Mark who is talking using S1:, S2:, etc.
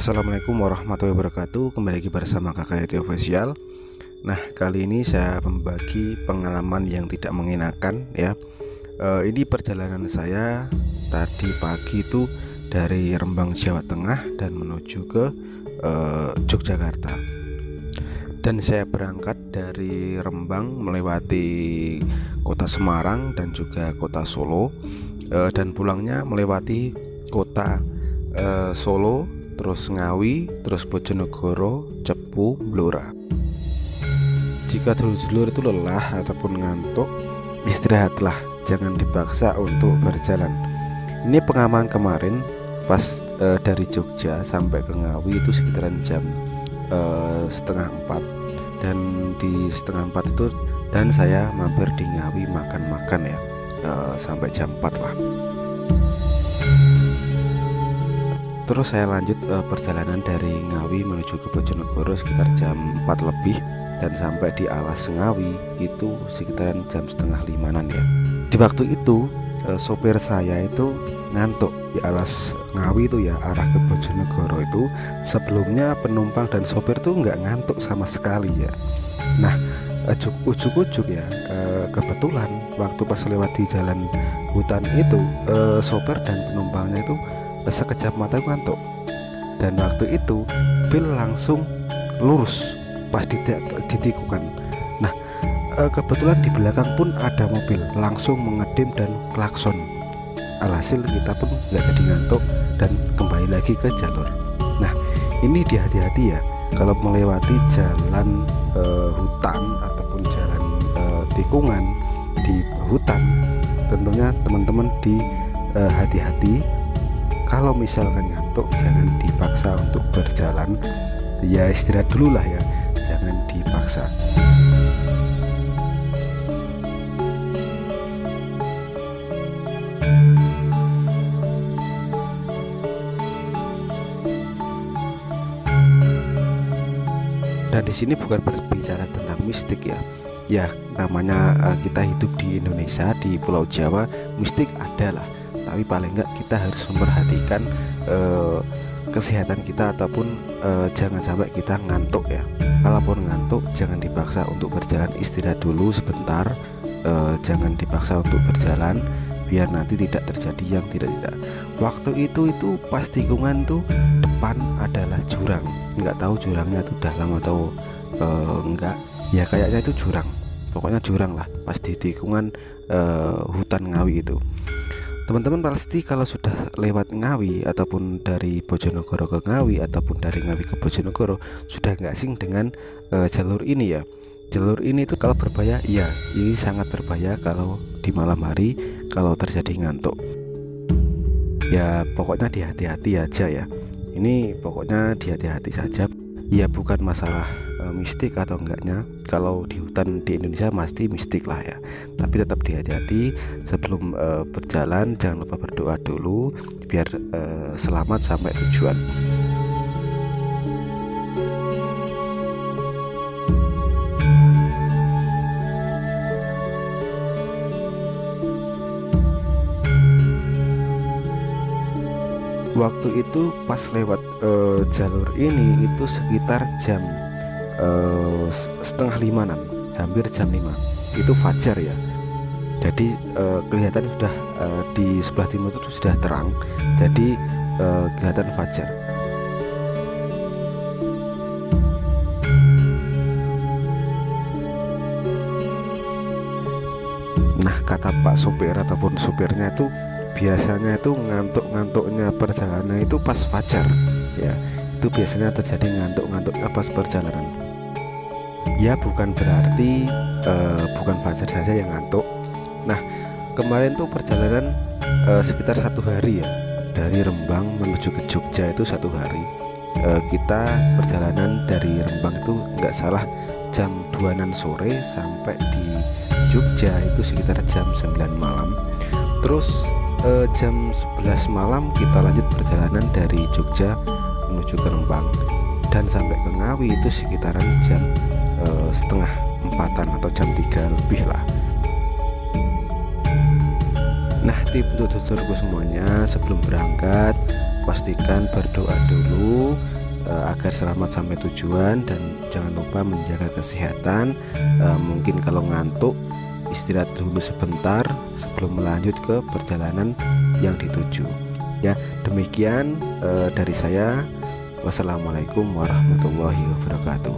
S1: Assalamualaikum warahmatullahi wabarakatuh. Kembali lagi bersama kakak Yati Official. Nah kali ini saya membagi pengalaman yang tidak mengenakan ya. E, Ini perjalanan saya tadi pagi itu dari Rembang Jawa Tengah dan menuju ke e, Yogyakarta. Dan saya berangkat dari Rembang melewati kota Semarang dan juga kota Solo e, Dan pulangnya melewati kota e, Solo terus Ngawi, terus Bojonegoro, Cepu, Blora. Jika dulur-dulur itu lelah ataupun ngantuk, istirahatlah, jangan dipaksa untuk berjalan. Ini pengalaman kemarin pas e, dari Jogja sampai ke Ngawi itu sekitaran jam e, setengah empat dan di setengah empat itu dan saya mampir di Ngawi makan-makan ya e, sampai jam 4 lah. Terus saya lanjut uh, perjalanan dari Ngawi menuju ke Bojonegoro sekitar jam 4 lebih dan sampai di Alas Ngawi itu sekitaran jam setengah limanan ya. Di waktu itu uh, sopir saya itu ngantuk di Alas Ngawi itu ya arah ke Bojonegoro itu sebelumnya penumpang dan sopir tuh nggak ngantuk sama sekali ya. Nah ujuk-ujuk ya kebetulan waktu pas lewat di jalan hutan itu sopir dan penumpangnya itu sekejap mata gue ngantuk. Dan waktu itu Bill langsung lurus pas ditikukan nah eh, kebetulan di belakang pun ada mobil langsung mengedim dan klakson. Alhasil kita pun nggak jadi ngantuk dan kembali lagi ke jalur. Nah ini di hati-hati ya kalau melewati jalan e, hutan ataupun jalan e, tikungan di hutan tentunya teman-teman di hati-hati kalau misalkan ngantuk jangan dipaksa untuk berjalan. Ya istirahat dulu lah ya. Jangan dipaksa. Dan di sini bukan berbicara tentang mistik ya. Ya namanya uh, kita hidup di Indonesia di Pulau Jawa mistik adalah tapi paling enggak kita harus memperhatikan uh, kesehatan kita ataupun uh, jangan sampai kita ngantuk ya. Kalaupun ngantuk jangan dipaksa untuk berjalan. Istirahat dulu sebentar uh, jangan dipaksa untuk berjalan biar nanti tidak terjadi yang tidak tidak. Waktu itu itu pas tikungan tuh depan adalah jurang. Nggak tahu jurangnya itu dalam atau uh, enggak ya kayaknya itu jurang. Pokoknya jurang lah pas di tikungan uh, hutan ngawi itu teman-teman pasti kalau sudah lewat Ngawi ataupun dari Bojonegoro ke Ngawi ataupun dari Ngawi ke Bojonegoro sudah nggak asing dengan uh, jalur ini ya. Jalur ini itu kalau berbahaya iya ini sangat berbahaya kalau di malam hari kalau terjadi ngantuk. Ya pokoknya dihati-hati aja ya. Ini pokoknya dihati-hati saja ya bukan masalah e, mistik atau enggaknya. Kalau di hutan di Indonesia pasti mistik lah ya. Tapi tetap dihati-hati sebelum e, berjalan. Jangan lupa berdoa dulu biar e, selamat sampai tujuan waktu itu pas lewat uh, jalur ini itu sekitar jam uh, setengah limanan hampir jam lima. Itu fajar ya. Jadi uh, kelihatan sudah uh, di sebelah timur itu sudah terang. Jadi uh, kelihatan fajar. Nah kata pak sopir ataupun supirnya itu biasanya itu ngantuk-ngantuknya perjalanan itu pas fajar ya. Itu biasanya terjadi ngantuk-ngantuknya pas perjalanan. Ya bukan berarti uh, bukan fajar saja yang ngantuk. Nah kemarin tuh perjalanan uh, sekitar satu hari ya. Dari Rembang menuju ke Jogja itu satu hari. Uh, kita perjalanan dari Rembang itu nggak salah jam 2 sore sampai di Jogja itu sekitar jam 9 malam. Terus eh, jam 11 malam kita lanjut perjalanan dari Jogja menuju ke Rembang. Dan sampai ke Ngawi itu sekitaran jam eh, setengah empatan atau jam 3 lebih lah. Nah tip untuk tuturku semuanya sebelum berangkat pastikan berdoa dulu uh, agar selamat sampai tujuan. Dan jangan lupa menjaga kesehatan uh, mungkin kalau ngantuk istirahat dulu sebentar sebelum melanjut ke perjalanan yang dituju. Ya demikian uh, dari saya. Wassalamualaikum warahmatullahi wabarakatuh